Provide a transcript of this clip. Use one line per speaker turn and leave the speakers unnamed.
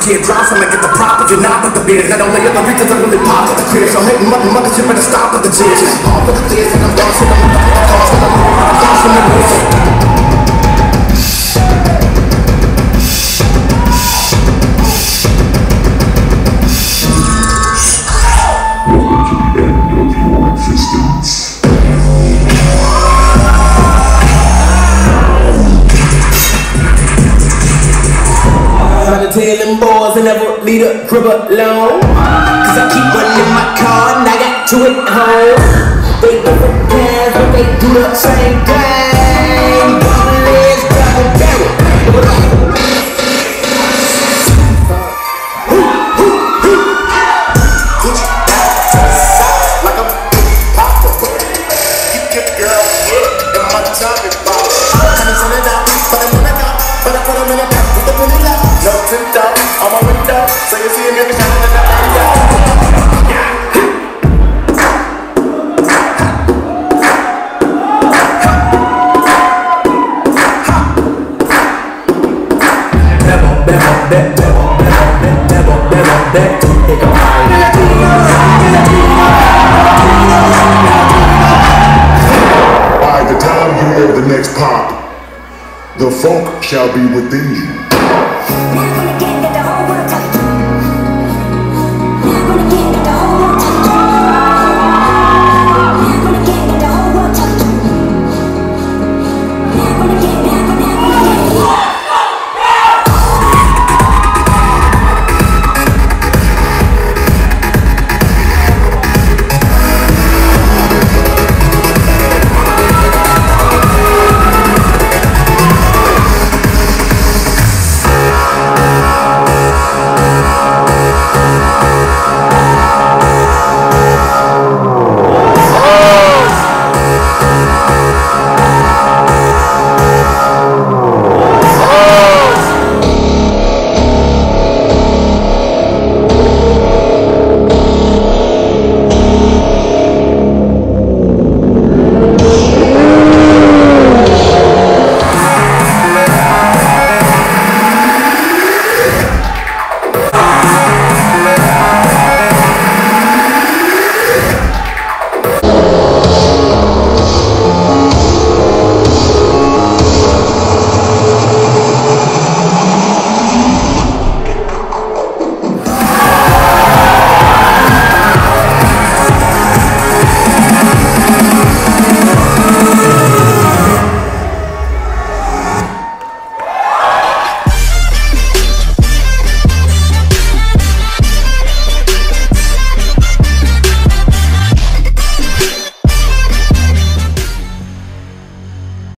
bounce, I'ma get the prop if you're not with the beers. Not only are the reasons I really pop with the cheers. So hating mother, mother, you better stop with the cheers. All the
To tell them boys and never leave a crib alone. Cause I keep in my car and I got two at home. They different plans, but they do the same thing.
By the time you hear the next pop, the funk shall be within you.